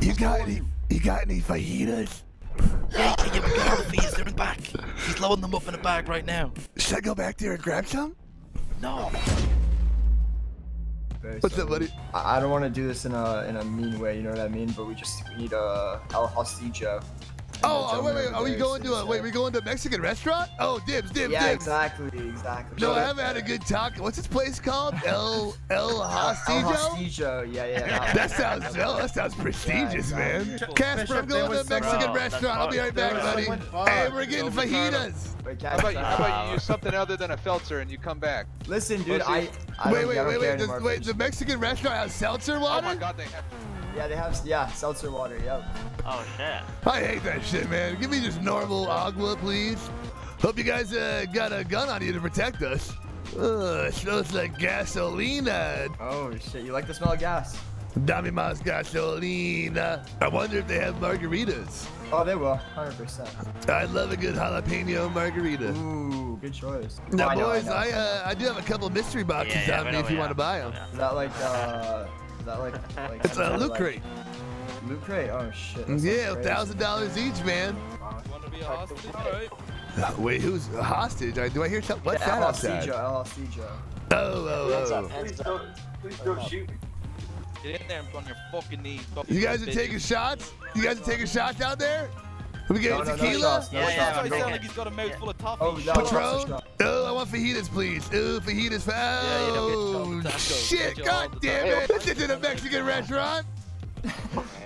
You got any? You got any fajitas? Yeah, yeah, yeah, we got the fees. They're in the back. He's loading them up in the bag right now. Should I go back there and grab some? No. What's up, buddy? I I don't want to do this in a in a mean way, you know what I mean? But we just we need a El Hostillo. Oh, oh, wait, wait. Are we going to a wait? We going to a Mexican restaurant? Oh, dibs, dibs, Yeah, dibs. exactly, exactly. No, I haven't had a good talk. What's this place called? El El El Hostillo. Hostillo, yeah, yeah. That sounds oh, that sounds prestigious, man. Casper, I'm going to a Mexican uh, restaurant. I'll be right back, buddy. Hey, we're getting fajitas. Wait, How about, you, how about you use something other than a seltzer and you come back? Listen, dude, Let's I. I Wait, don't, wait, I don't wait, care wait. Does, wait, the Mexican restaurant has seltzer water? Oh my god, they have. Yeah, they have yeah seltzer water. Yep. Oh shit. I hate that shit, man. Give me just normal agua, please. Hope you guys uh, got a gun on you to protect us. Ugh, smells like gasolina. Oh shit, you like the smell of gas? Dame más gasolina. I wonder if they have margaritas. Oh, they will, hundred percent. I love a good jalapeno margarita. Ooh, good choice. Now, Oh, I know, boys, know. I uh, I do have a couple mystery boxes Yeah, yeah, on me if you want to buy them. Is that like uh, is that like like? It's a sort of, loot like- crate. Loot crate? Oh shit. Yeah, sounds crazy. thousand dollars each, man. Want to be a hostage? Alright. Uh, Wait, who's a hostage? Do I hear something? What's Yeah, that El outside? Hostillo, El Hostillo. Oh, oh, oh. Please don't, please don't shoot me. Get in there and on your fucking knees. You guys are taking shots? You guys are taking shots out there? Are we getting No, no, no tequila? shots, no Yeah, shots. yeah, That's why I'm he sounds taking like it. he's got a mouthful of toffee. Oh, no, Shut no, Patron? shot. Oh, I want fajitas, please. Oh, fajitas. For, Yeah, you don't oh, get tacos. shit. Get you all God the damn tacos. it. This isn't a Mexican restaurant.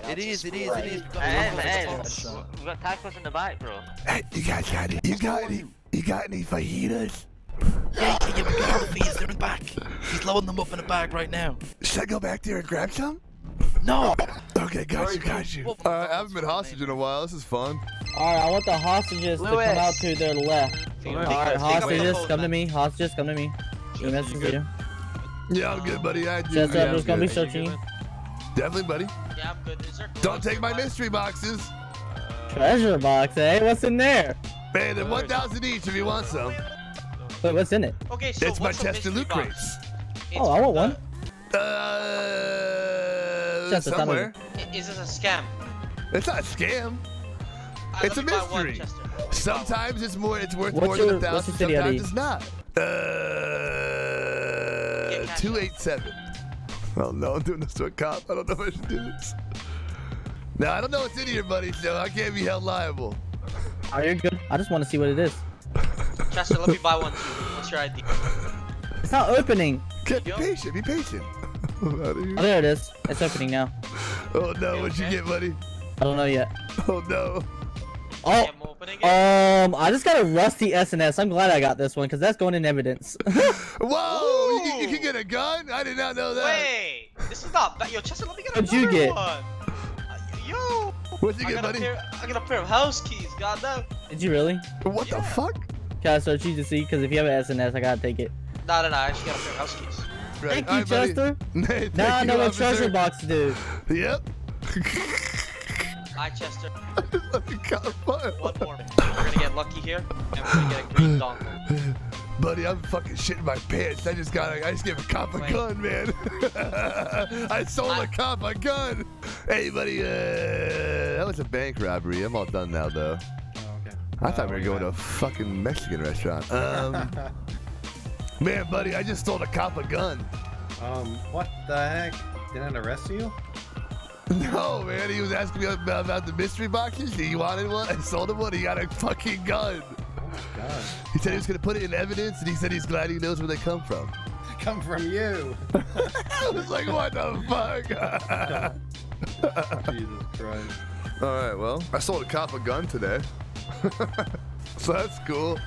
It is, it is, it is. Hey, hey, That's, uh, we got tacos in the back, bro. Hey, you guys got any? You got any? You got any fajitas? Yeah, yeah, yeah, we got all the fees. They're in the back. He's loading them up in the bag right now. Should I go back there and grab some? No. Okay, got you, got you. All right, I haven't been hostage in a while. This is fun. Alright, I want the hostages to come out to their left. Alright, Alright, hostages, come to me. Hostages, come to me. Give me message for you. Yeah, I'm good, buddy. I do. Just yeah, up, I'm gonna be good. searching you. Definitely, buddy. Yeah, I'm good. Is Don't take my mystery boxes. Treasure box, eh? What's in there? Man, they're 1,000 each if you want some. Wait, what's in it? Okay, so It's my what's a Chester mystery loot box? crates. It's Oh, I want the- one. Uh, Chester, tell me. somewhere. I- Is this a scam? It's not a scam. Uh, It's a me buy one, mystery. Sometimes it's more. It's worth What's more than a thousand. your city Sometimes it's not. Uh, cash two eight seven. Oh no, I'm doing this to a cop. I don't know if I should do this. No, I don't know what's in here, buddy. So I can't be held liable. Oh, you're good. I just want to see what it is. Chester, let me buy one too. What's your ID? It's not opening. Get, be patient. Be patient. Outta here. Oh, there it is. It's opening now. Oh no, what'd you get, buddy? I don't know yet. Oh no. Oh, I'm opening it. um, I just got a rusty SNS. I'm glad I got this one because that's going in evidence. Whoa! You, can- you can get a gun? I did not know that. Wait, this is not bad. Yo, Chester, let me get What'd another you get? one. Uh, Yo, What'd you I get, got, a buddy? pair, I got a pair of house keys. God damn. Did you really? What the fuck? Can I search you to see? Because if you have an SNS, I gotta take it. No, no, no. I actually got a pair of house keys. Right. Thank you, right. Chester. Hey, Now I know you, what officer. treasure box to do. Yep. Hi, Chester. Let me cut fire. One more. We're gonna get lucky here, and we're gonna get a green dongle. Buddy, I'm fucking shitting my pants. I just got, I just gave a cop a Wait. gun, man. I sold a I- cop a gun. Hey, buddy, uh, that was a bank robbery. I'm all done now, though. Oh, okay. I Uh, thought we were you going to a fucking Mexican restaurant. Um, man, buddy, I just stole a cop a gun. um, what the heck? Didn't I arrest you? No, man, he was asking me about, about the mystery boxes. He wanted one. I sold him one. He got a fucking gun. Oh my god. He said he was going to put it in evidence, and he said he's glad he knows where they come from. They come from you. I was like, what the fuck? Jesus Christ. All right, well, I sold a cop a gun today. so that's cool.